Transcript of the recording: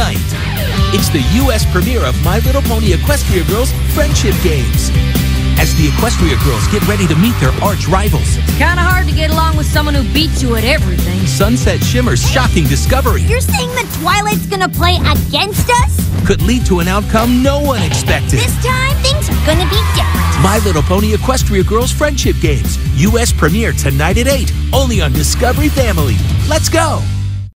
tonight. It's the U.S. premiere of My Little Pony Equestria Girls Friendship Games. As the Equestria Girls get ready to meet their arch rivals, it's Kinda hard to get along with someone who beats you at everything. Sunset Shimmer's shocking discovery You're saying that Twilight's gonna play against us? could lead to an outcome no one expected. This time, things are gonna be different. My Little Pony Equestria Girls Friendship Games, U.S. premiere tonight at 8, only on Discovery Family. Let's go!